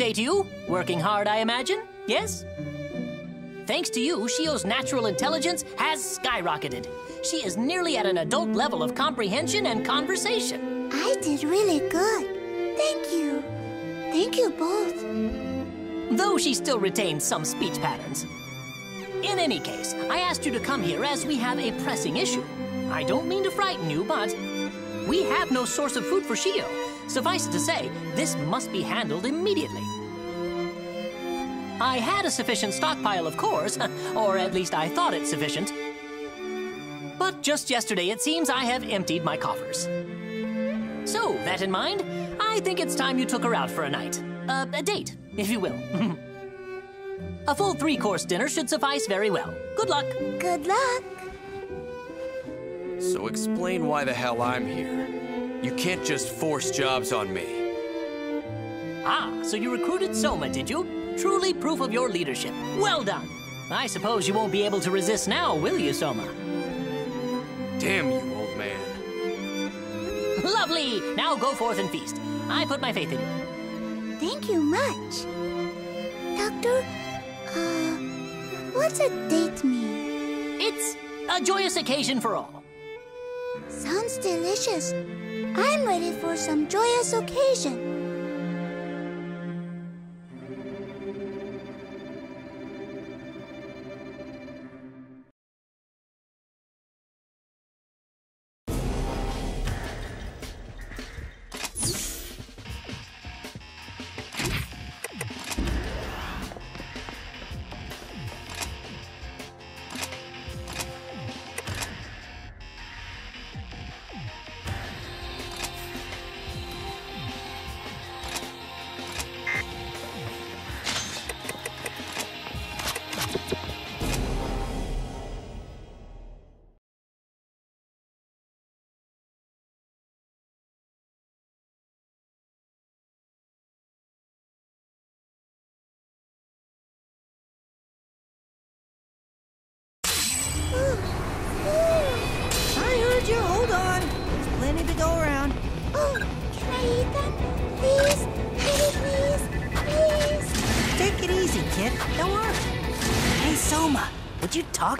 day to you. Working hard, I imagine? Yes? Thanks to you, Shio's natural intelligence has skyrocketed. She is nearly at an adult level of comprehension and conversation. I did really good. Thank you. Thank you both. Though she still retains some speech patterns. In any case, I asked you to come here as we have a pressing issue. I don't mean to frighten you, but we have no source of food for Shio. Suffice it to say, this must be handled immediately. I had a sufficient stockpile, of course, or at least I thought it sufficient. But just yesterday, it seems I have emptied my coffers. So, that in mind, I think it's time you took her out for a night. Uh, a date, if you will. a full three course dinner should suffice very well. Good luck. Good luck. So explain why the hell I'm here. You can't just force jobs on me. Ah, so you recruited Soma, did you? Truly proof of your leadership. Well done. I suppose you won't be able to resist now, will you, Soma? Damn you, old man. Lovely! Now go forth and feast. I put my faith in you. Thank you much. Doctor, uh, what's a date mean? It's a joyous occasion for all. Sounds delicious. I'm ready for some joyous occasion.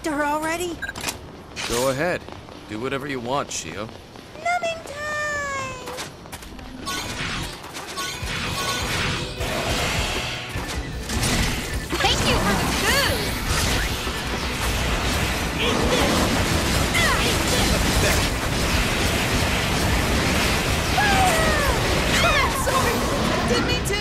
Would talk to her already? Go ahead. Do whatever you want, Shio. Numbing time! Thank you for the food! Ah! Ah, sorry, didn't mean to.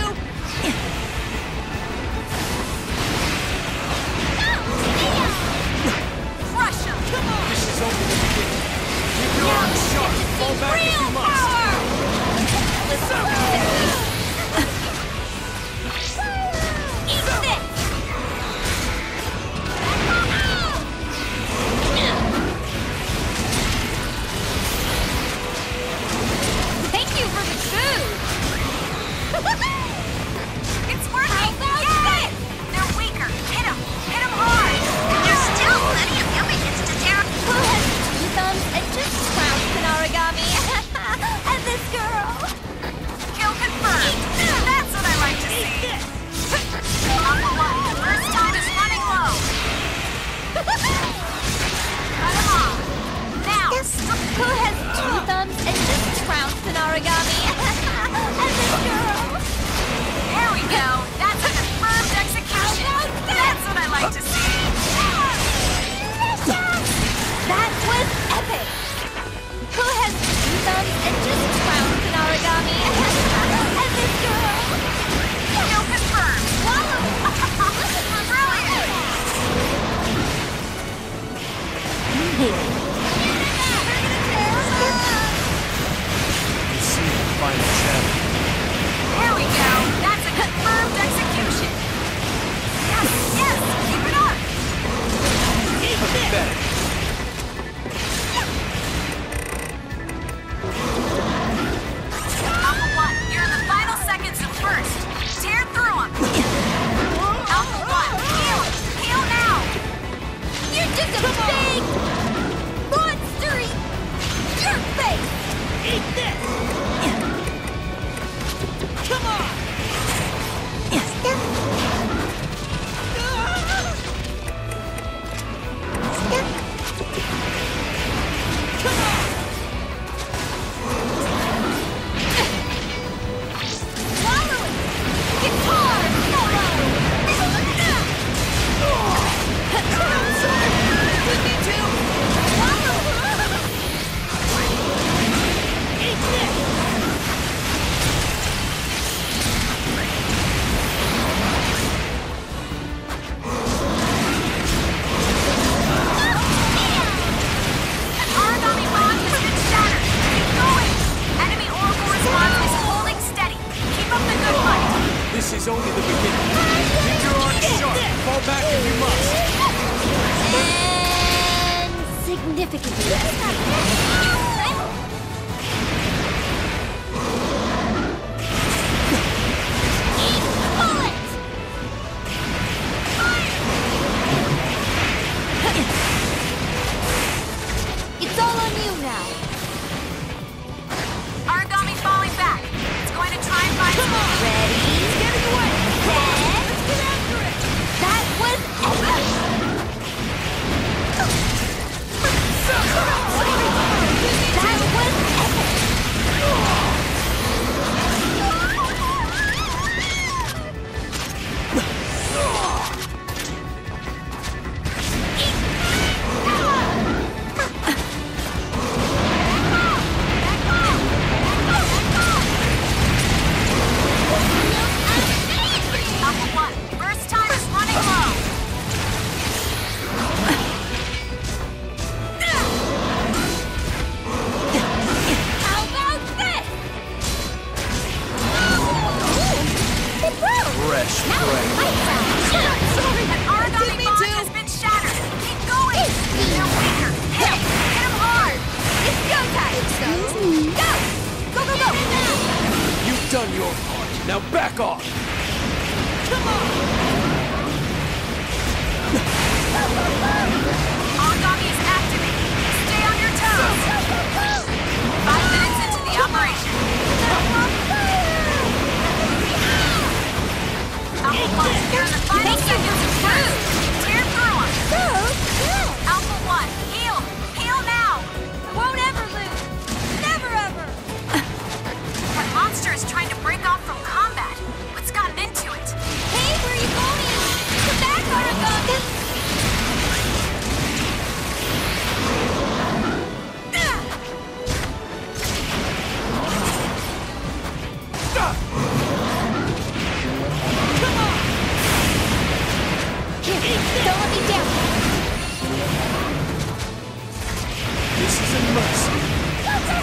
This isn't mercy. Alpha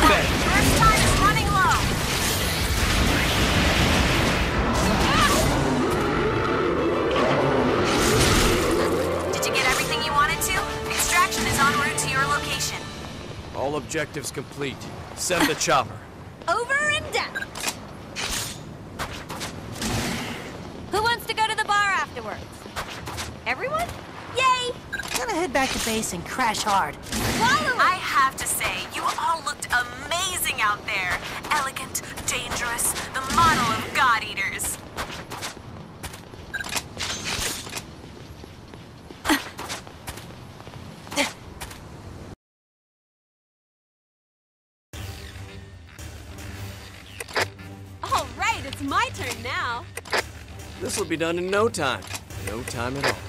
One, first time is running low. Did you get everything you wanted to? Extraction is en route to your location. All objectives complete. Send the chopper. Over and down. Who wants to go to the bar afterwards? Everyone? Yay! Gonna head back to base and crash hard. Follow I have to say, you all looked amazing out there. Elegant, dangerous, the model of God Eaters. All right, it's my turn now. This will be done in no time. No time at all.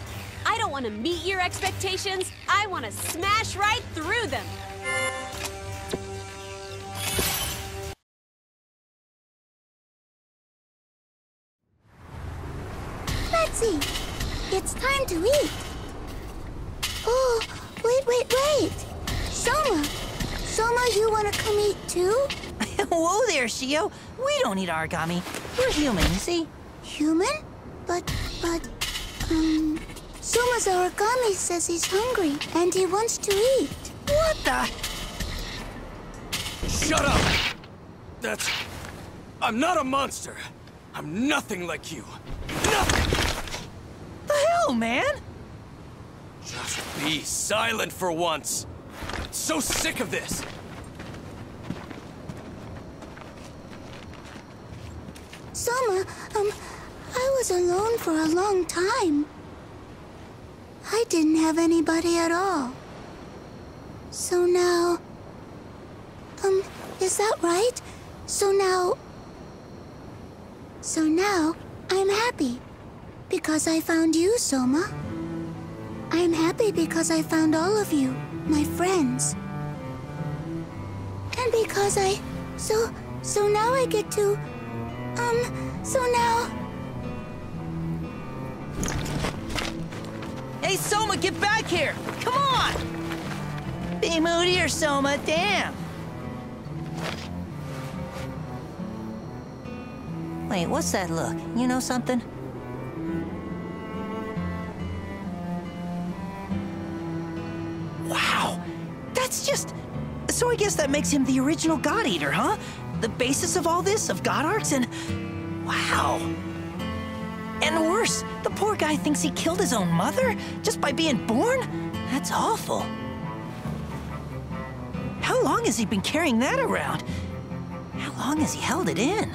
I want to meet your expectations. I want to smash right through them. Betsy, it's time to eat. Oh, wait, wait, wait. Soma, Soma, you want to come eat too? Whoa there, Shio. We don't eat Aragami. We're human, you see? Human? But, but, um, Soma's Aragami says he's hungry and he wants to eat. What the? Shut up! That's. I'm not a monster. I'm nothing like you. Nothing! The hell, man? Just be silent for once. I'm so sick of this. Soma, um, I was alone for a long time. I didn't have anybody at all. So now. Um, is that right? So now. So now, I'm happy. Because I found you, Soma. I'm happy because I found all of you, my friends. And because I. So. So now I get to. Um, so now. Hey, Soma, get back here! Come on! Be moody or Soma, damn! Wait, what's that look? You know something? Wow! That's just... So I guess that makes him the original God Eater, huh? The basis of all this, of God Arcs, and... Wow! And worse, the poor guy thinks he killed his own mother just by being born? That's awful. How long has he been carrying that around? How long has he held it in?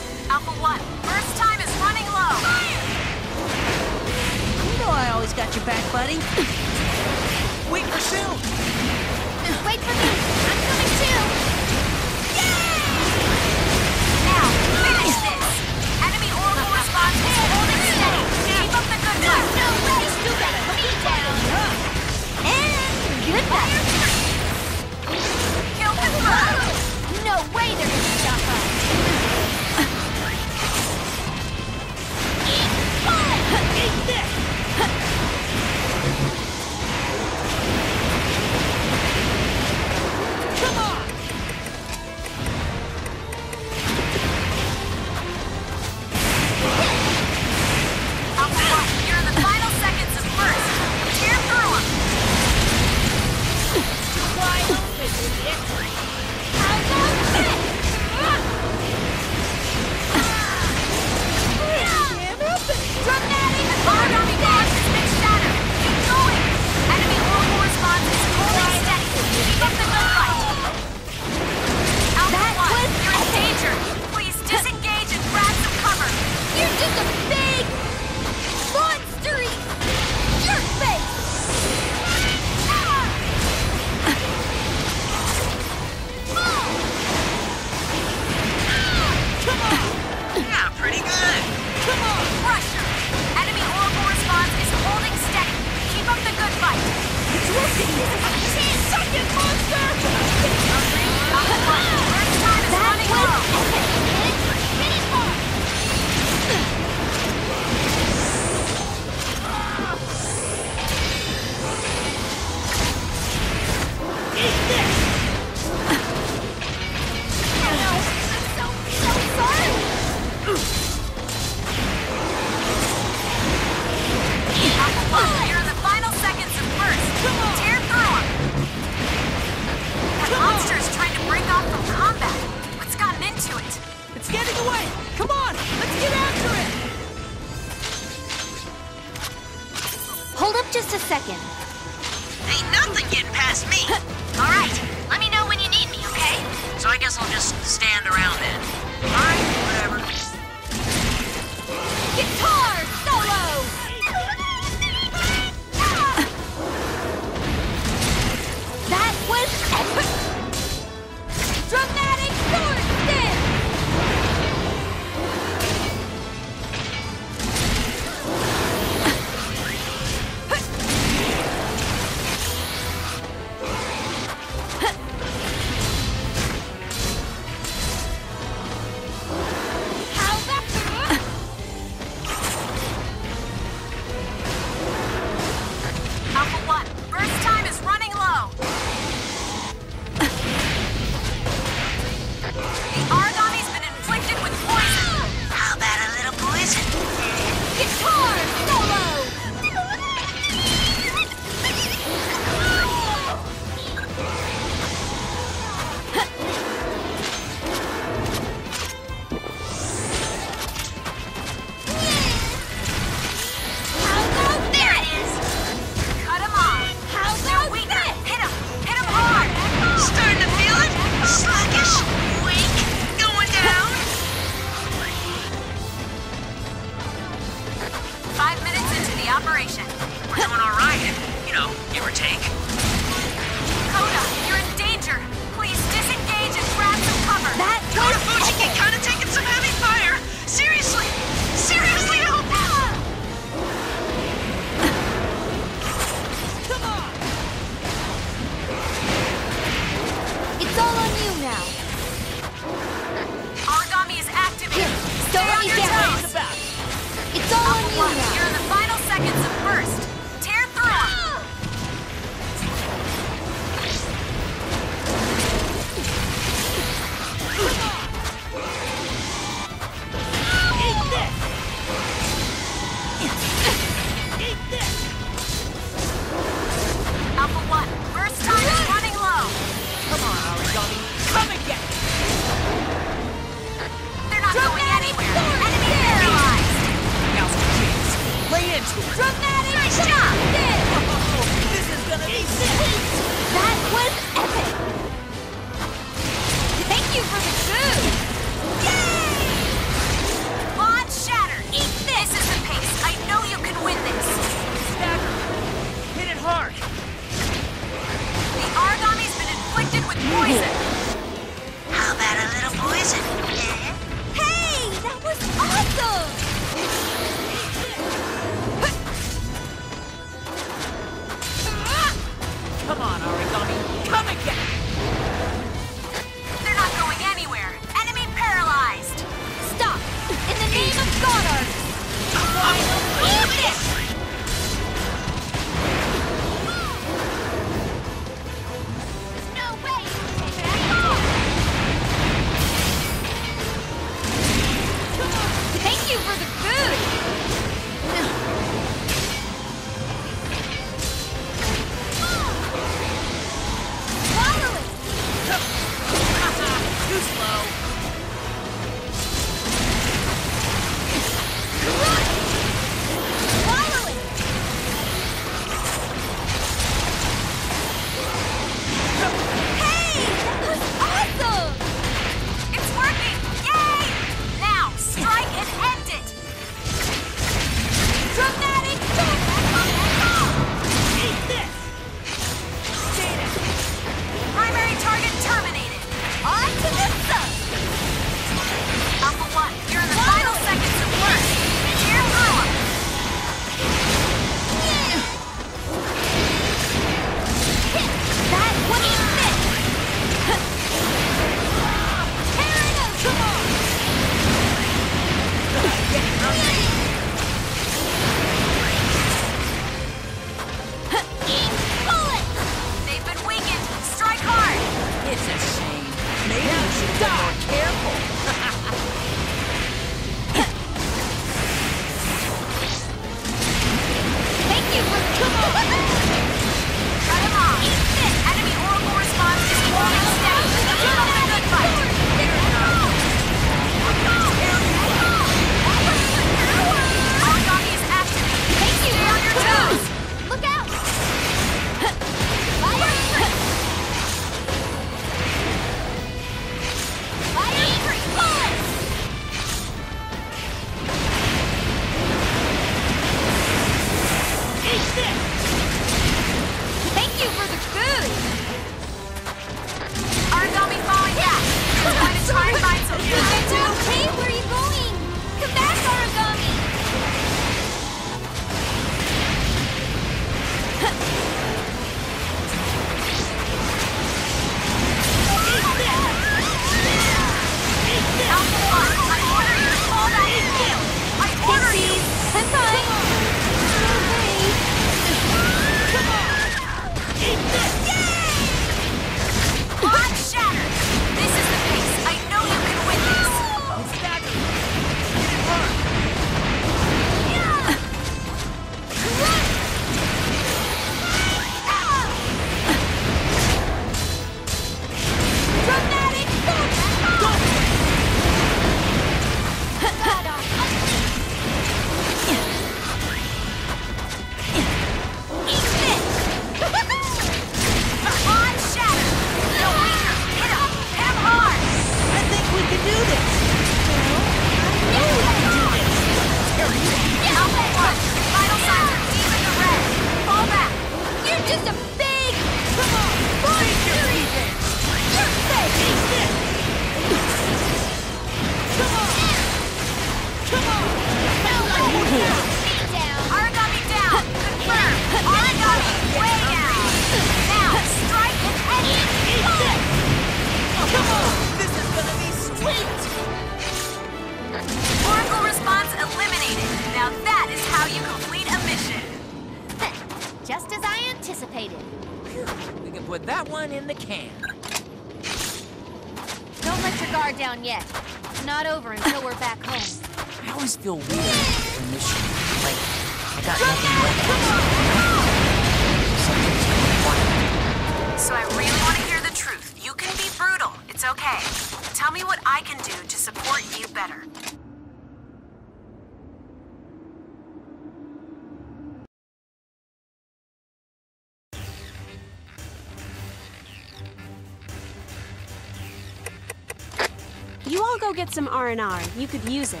Some R&R. You could use it.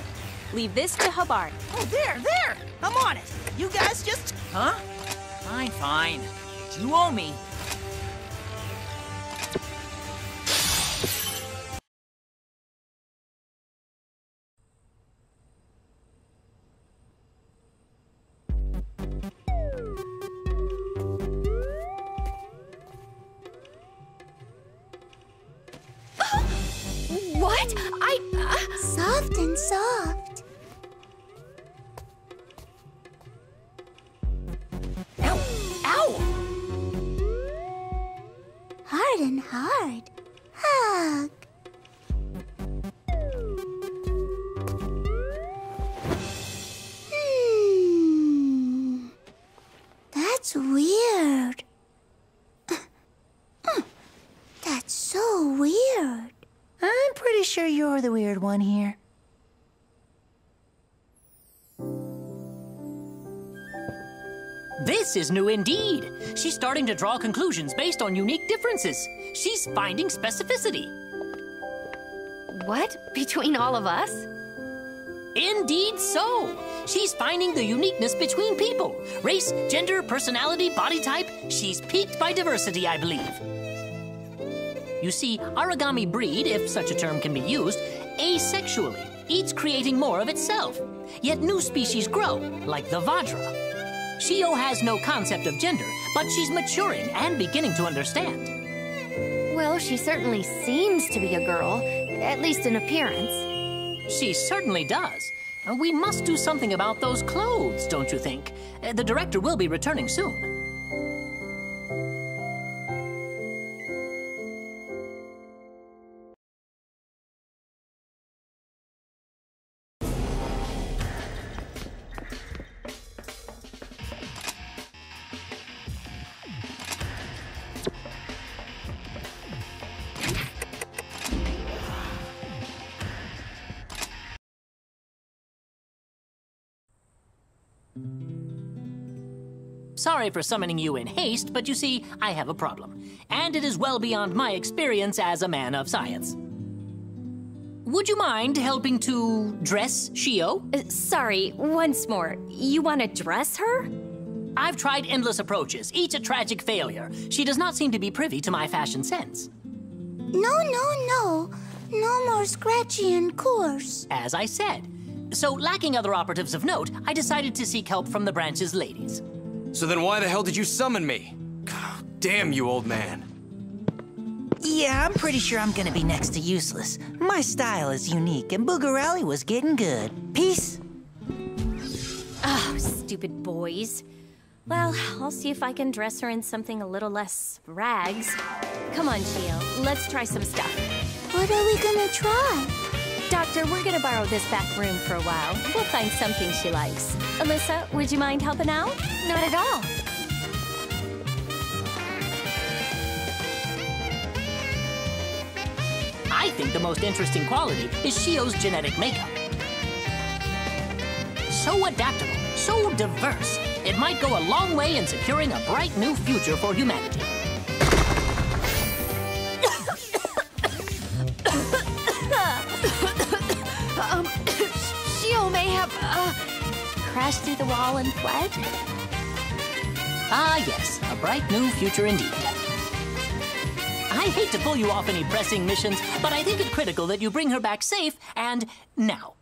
Leave this to Hubbard. Oh, there, there! I'm on it. You guys just... Huh? Fine, fine. You owe me. Is new indeed. She's starting to draw conclusions based on unique differences. She's finding specificity. What? Between all of us? Indeed so. She's finding the uniqueness between people. Race, gender, personality, body type. She's piqued by diversity, I believe. You see, Aragami breed, if such a term can be used, asexually, each creating more of itself. Yet new species grow, like the Vajra. Shio has no concept of gender, but she's maturing and beginning to understand. Well, she certainly seems to be a girl, at least in appearance. She certainly does. We must do something about those clothes, don't you think? The director will be returning soon. Sorry for summoning you in haste, but you see, I have a problem. And it is well beyond my experience as a man of science. Would you mind helping to dress Shio? Uh, sorry, once more. You want to dress her? I've tried endless approaches, each a tragic failure. She does not seem to be privy to my fashion sense. No, no, no. No more scratchy and coarse. As I said. So, lacking other operatives of note, I decided to seek help from the branch's ladies. So then why the hell did you summon me? God, damn you, old man. Yeah, I'm pretty sure I'm gonna be next to useless. My style is unique, and Bugarally was getting good. Peace. Oh, stupid boys. Well, I'll see if I can dress her in something a little less rags. Come on, Shio, let's try some stuff. What are we gonna try? Doctor, we're gonna borrow this back room for a while. We'll find something she likes. Alisa, would you mind helping out? Not at all. I think the most interesting quality is Shio's genetic makeup. So adaptable, so diverse, it might go a long way in securing a bright new future for humanity. crashed through the wall and fled? Ah, yes, a bright new future indeed. I hate to pull you off any pressing missions, but I think it critical that you bring her back safe and now.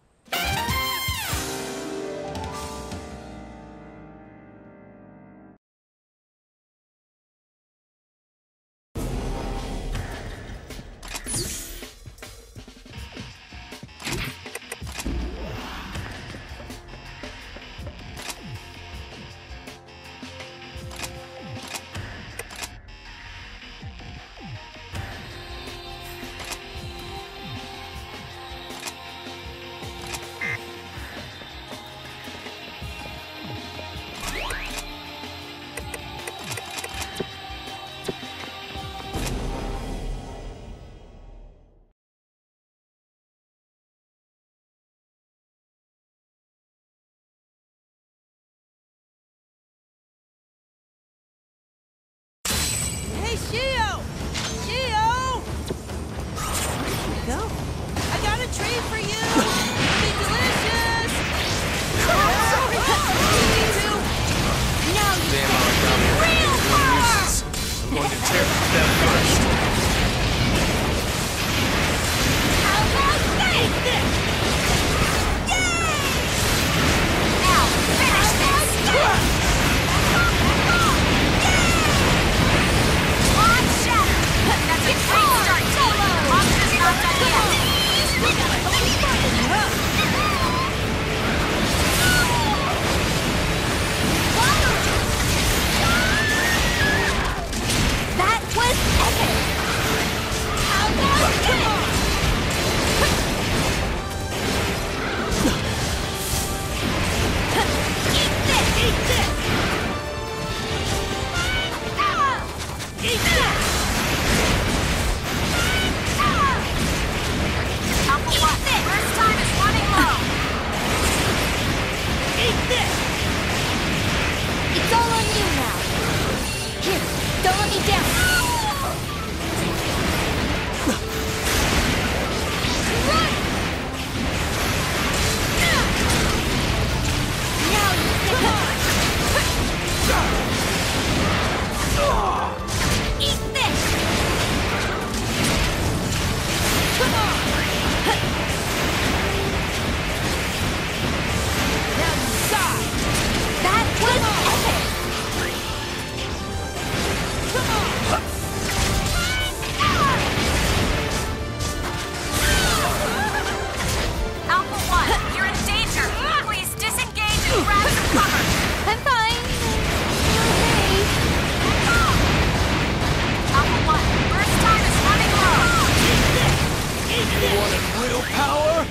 You wanted real power?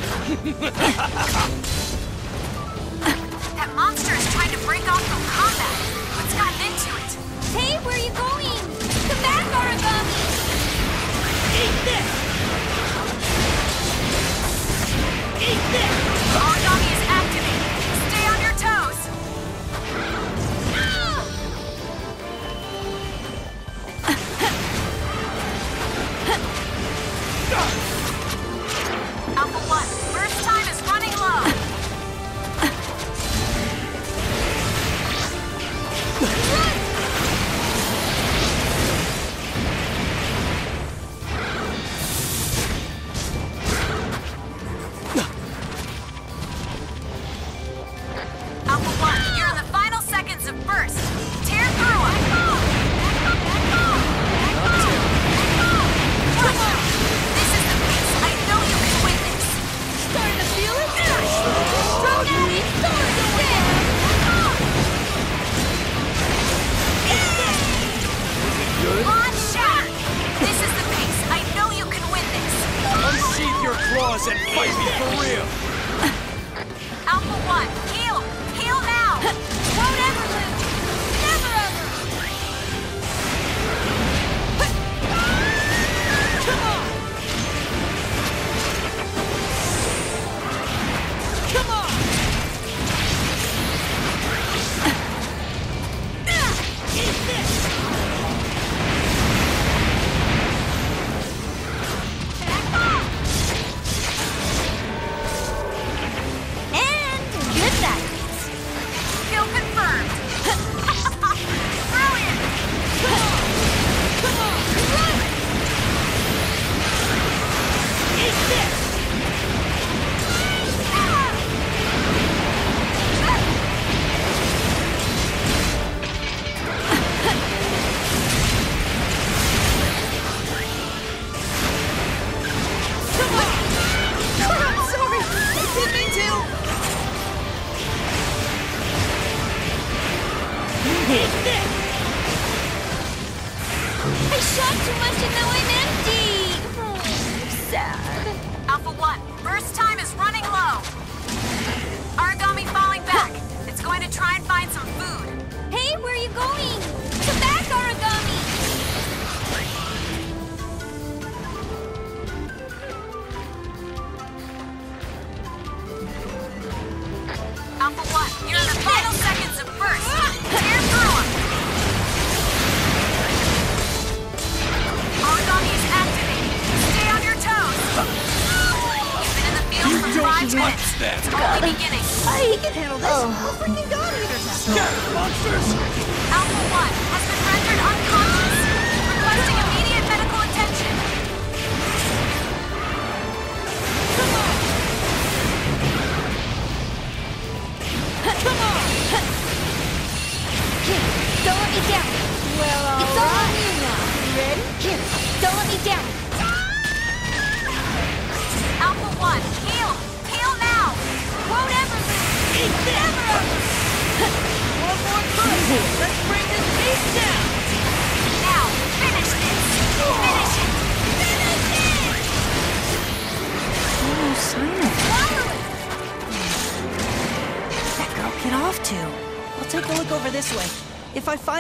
that monster is trying to break off from combat. What's gotten into it? Hey, where are you going? Come back, Aruba! Eat this! Eat this!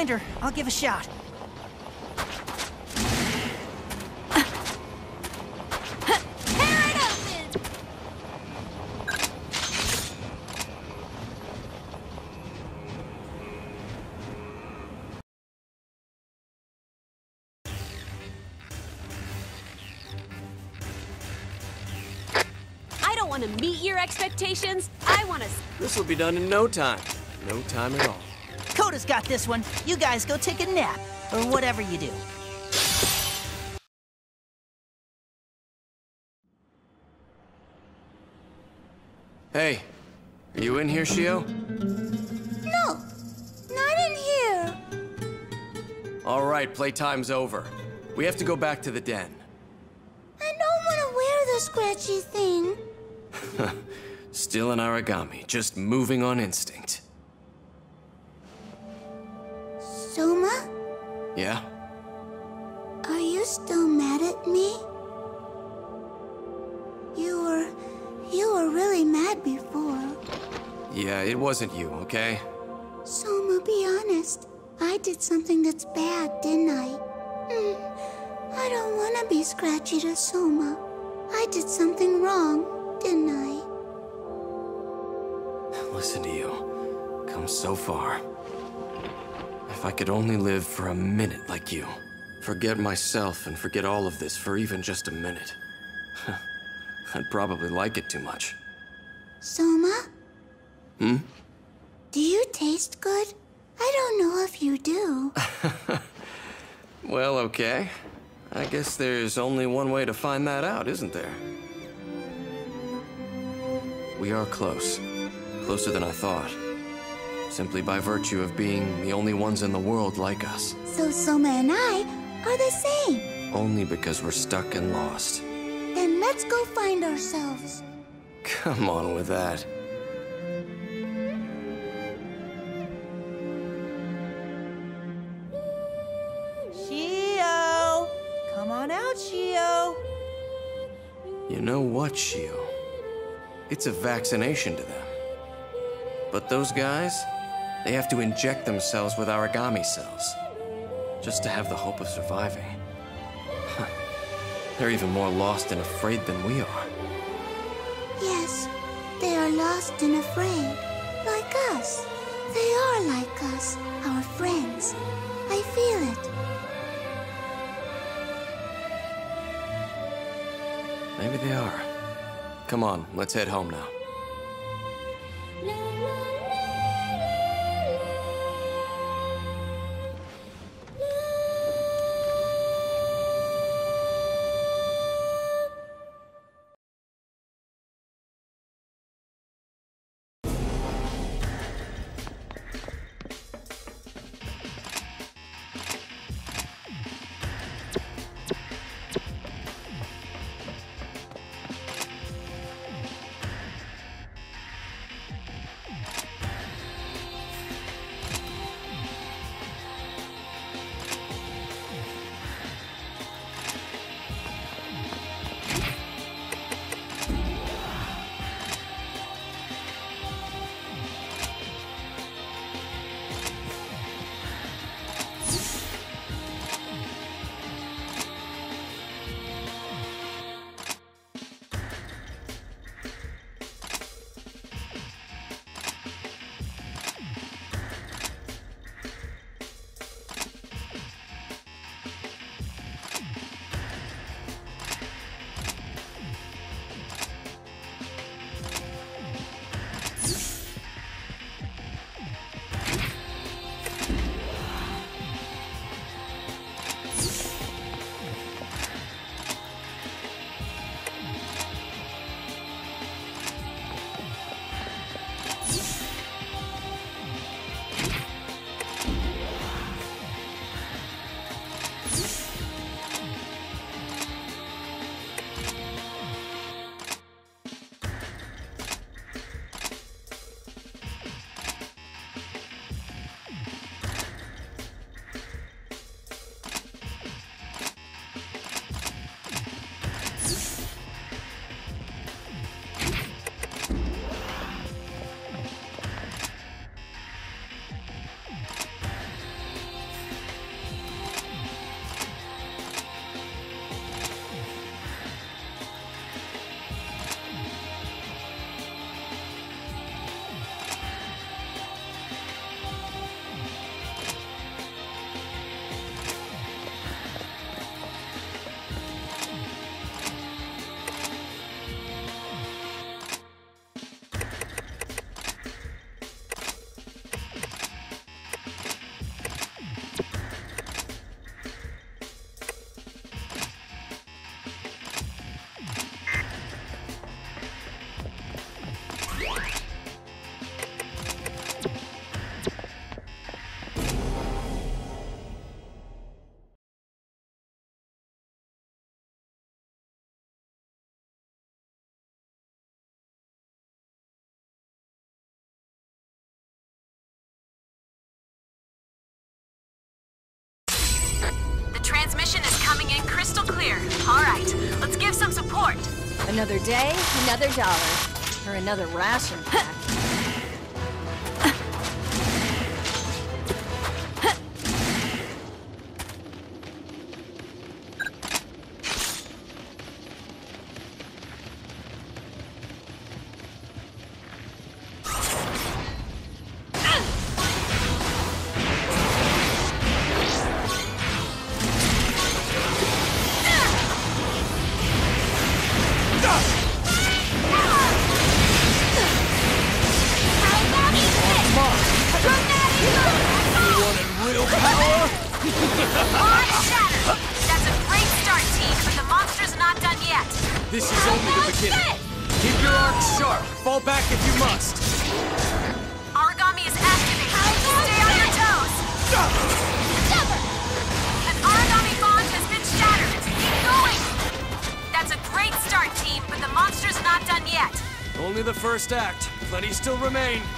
Find her, I'll give a shot. Tear it open. I don't want to meet your expectations. I want to. This will be done in no time. No time at all. Kota's got this one. You guys go take a nap, or whatever you do. Hey, are you in here, Shio? No, not in here. All right, playtime's over. We have to go back to the den. I don't want to wear the scratchy thing. Still an Aragami, just moving on instinct. Yeah? are you still mad at me? You were. You were really mad before. Yeah, it wasn't you, okay? Soma, be honest. I did something that's bad, didn't I? Hmm. I don't want to be scratchy to Soma. I did something wrong, didn't I? Listen to you. Come so far. If I could only live for a minute like you. Forget myself and forget all of this for even just a minute. I'd probably like it too much. Soma? Hmm? Do you taste good? I don't know if you do. Well, okay. I guess there's only one way to find that out, isn't there? We are close. Closer than I thought. Simply by virtue of being the only ones in the world like us. So Soma and I are the same. Only because we're stuck and lost. Then let's go find ourselves. Come on with that. Shio! Come on out, Shio! You know what, Shio? It's a vaccination to them. But those guys, they have to inject themselves with Aragami cells. Just to have the hope of surviving. Huh. They're even more lost and afraid than we are. Yes, they are lost and afraid. Like us. They are like us, our friends. I feel it. Maybe they are. Come on, let's head home now. day, another dollar. Or another ration pack. still remain.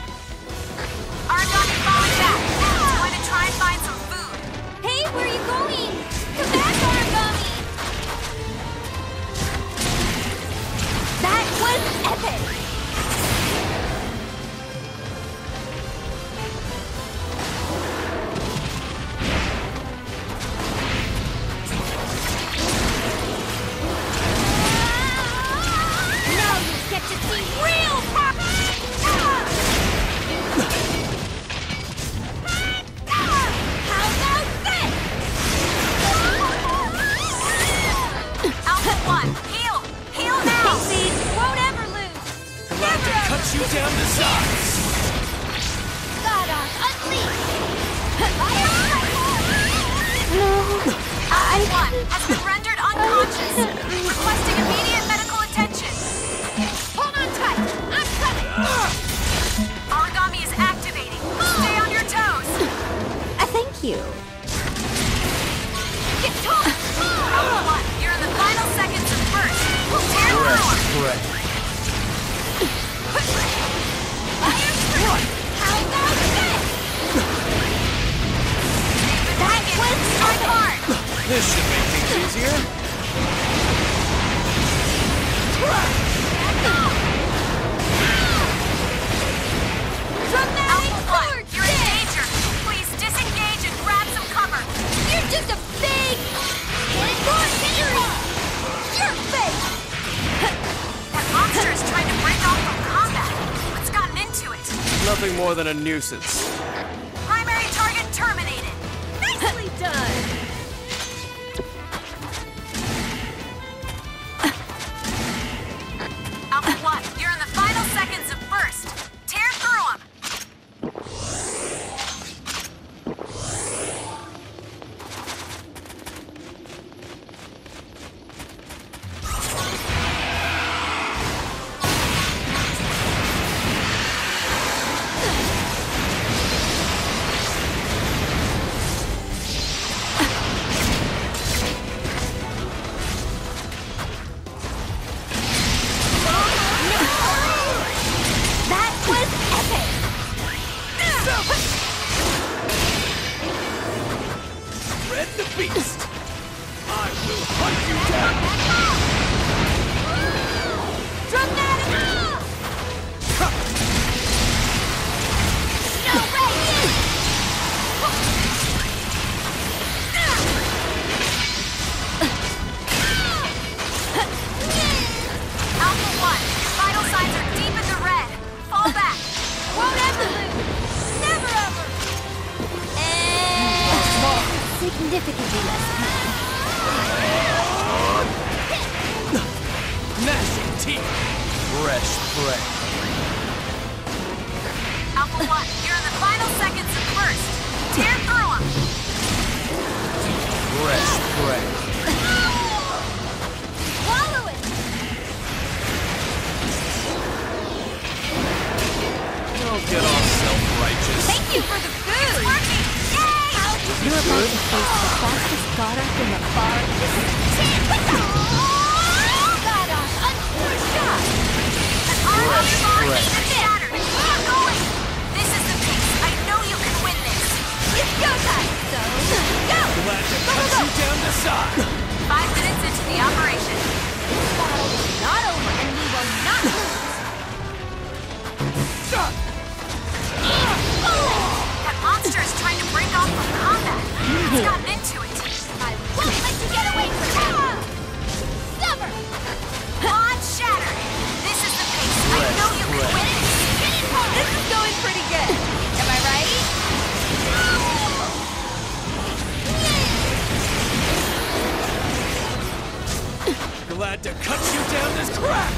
nuisance. glad to cut you down this crack!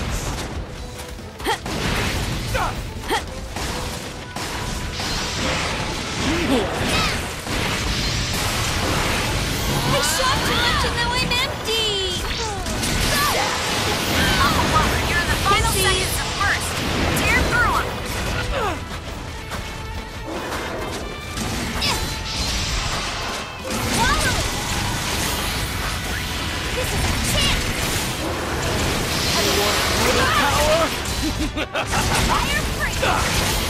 I shot to let you Fire free!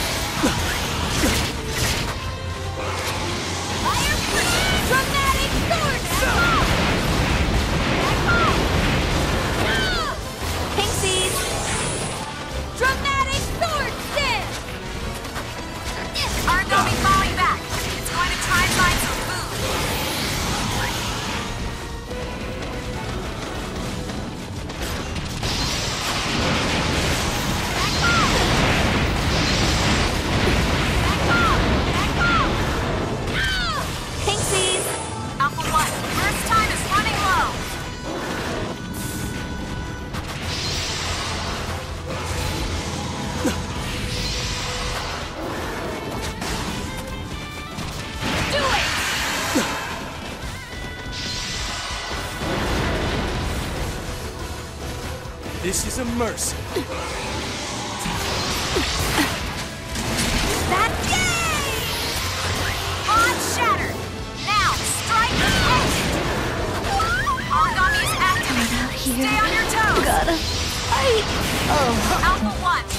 mercy. That's it! On Shatter! Now, strike the edge! Aragami's active. Stay on your toes! Gotta... I... Oh... Alpha 1,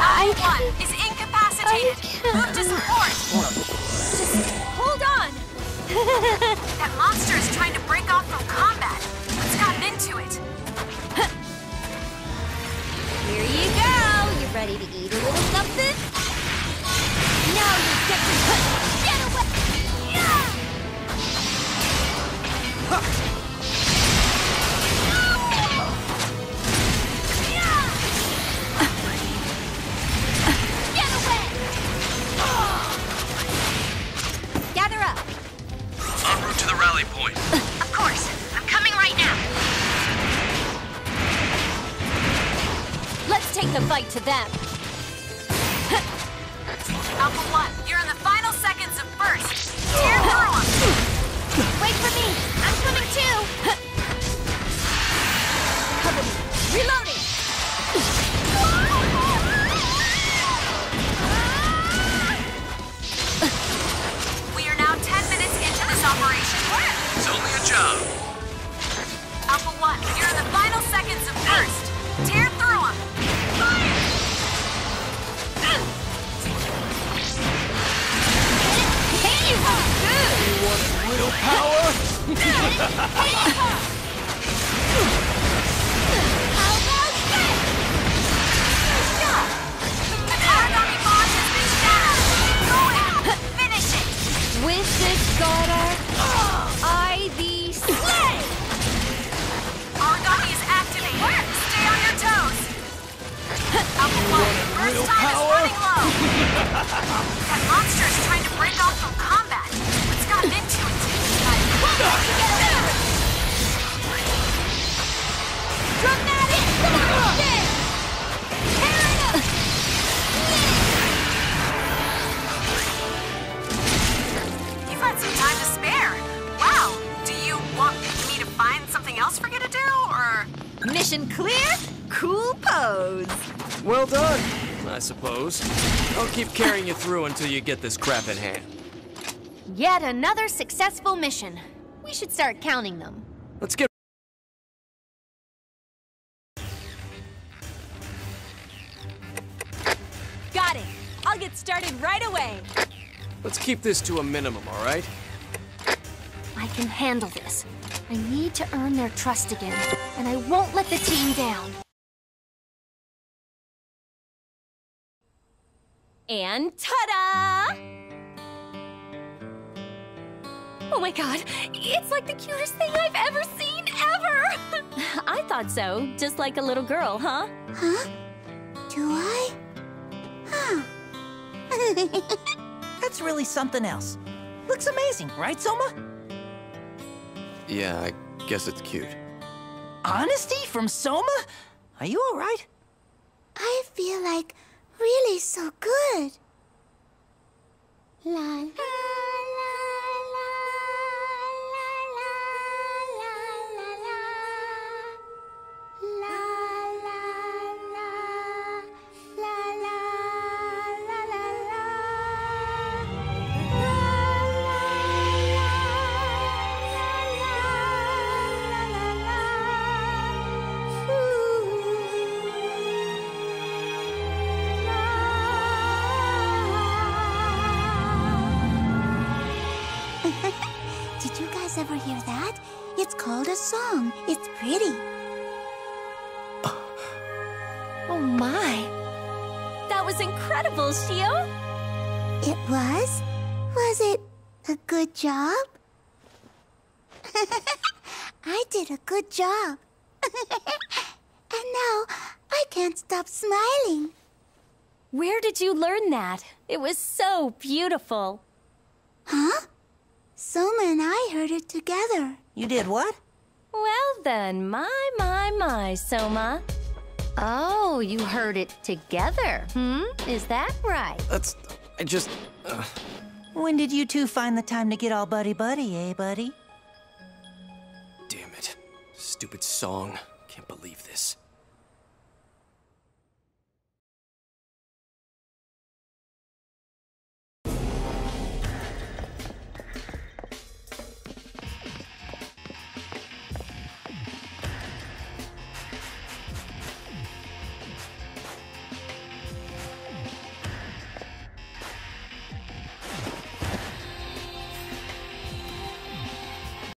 I one is incapacitated. Move to support. Just hold on. that monster is trying to break off from combat. Let's gotten into it. Here you go. You ready to eat a little something? Now you get to get away. Yeah! Huh. Of course. I'm coming right now. Let's take the fight to them. Real time is running low. that monster is trying to break off from combat. What's gotten into it? Dramatic explosion! Tear it up! You've had some time to spare. Wow. Do you want me to find something else for you to do, or? Mission clear, cool pose. Well done, I suppose. I'll keep carrying you through until you get this crap in hand. Yet another successful mission. We should start counting them. Let's get. Got it. I'll get started right away. Let's keep this to a minimum, all right? I can handle this. I need to earn their trust again, and I won't let the team down. And ta-da! Oh my god, it's like the cutest thing I've ever seen, ever! I thought so, just like a little girl, huh? Huh? Do I? Huh. That's really something else. Looks amazing, right, Soma? Yeah, I guess it's cute. Honesty from Soma? Are you all right? I feel like really so good. La la incredible, Shio! It was? Was it a good job? I did a good job. and now I can't stop smiling. Where did you learn that? It was so beautiful. Huh? Soma and I heard it together. You did what? Well then, my, my, my, Soma. Oh, you heard it together, hmm? Is that right? That's. I just. Uh, When did you two find the time to get all buddy-buddy, eh, buddy? damn it. Stupid song. Can't believe this.